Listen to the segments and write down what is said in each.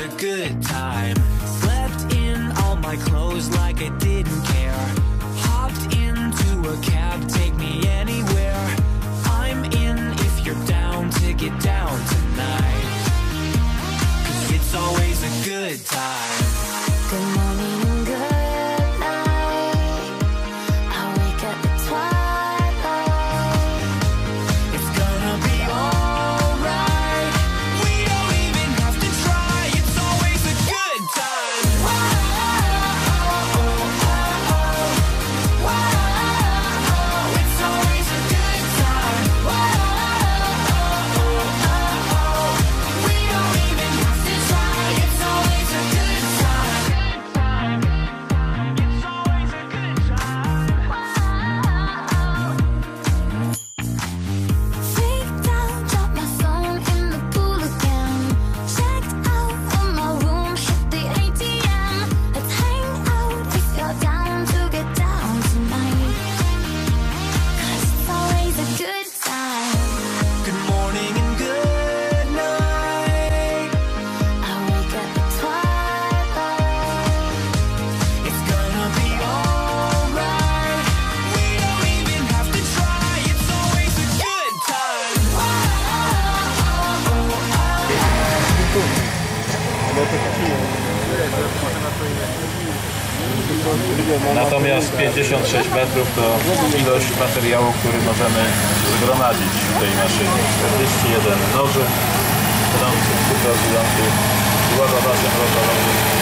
a good time. Natomiast 56 metrów to ilość materiału, który możemy zgromadzić w tej maszynie. 41 noży, trących, przypracujących, ładowaczem rotorowym.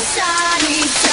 sorry.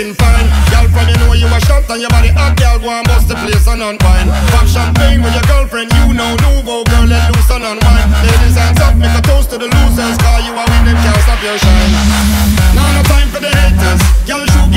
Looking fine. From you know you a shot and your body hot, girl go and bust the place and unwind. Pop champagne with your girlfriend, you know Nuvo, girl let loose and unwind. Ladies hands up, make a toast to the losers, cause you are win them can't stop your shine. Now no time for the haters, girl shoe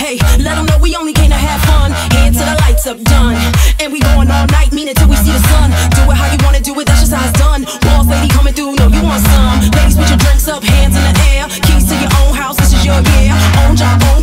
Hey, let them know we only came to have fun. Hands to the lights up, done. And we going all night, meaning till we see the sun. Do it how you wanna do it, that's just how it's done. Walls, lady, coming through, know you want some. Ladies, put your drinks up, hands in the air. Keys to your own house, this is your year. Own job, own